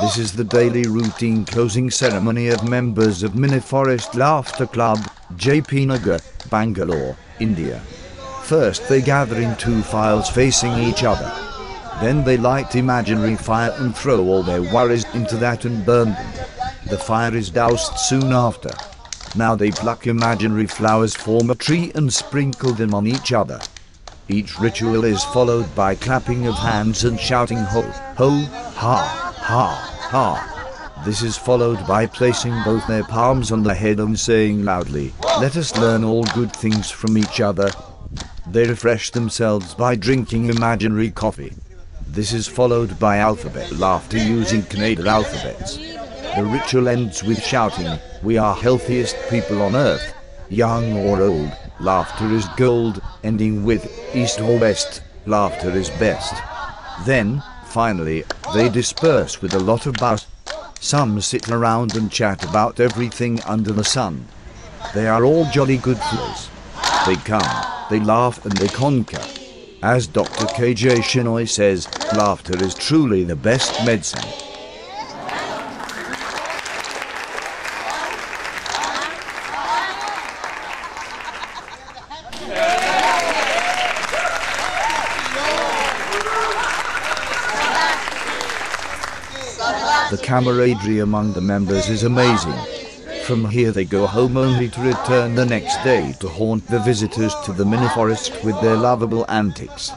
This is the daily routine closing ceremony of members of Mini Forest Laughter Club, JP Nagar, Bangalore, India. First they gather in two files facing each other. Then they light imaginary fire and throw all their worries into that and burn them. The fire is doused soon after. Now they pluck imaginary flowers, form a tree and sprinkle them on each other. Each ritual is followed by clapping of hands and shouting ho, ho, ha, ha, ha. This is followed by placing both their palms on the head and saying loudly, Let us learn all good things from each other. They refresh themselves by drinking imaginary coffee. This is followed by alphabet laughter using Kannada alphabets. The ritual ends with shouting, We are healthiest people on earth. Young or old, laughter is gold, ending with East or West, laughter is best. Then, finally, they disperse with a lot of buzz. Some sit around and chat about everything under the sun. They are all jolly good fellows. They come, they laugh and they conquer. As Dr. KJ Shenoy says, laughter is truly the best medicine. The camaraderie among the members is amazing. From here they go home only to return the next day to haunt the visitors to the mini forest with their lovable antics.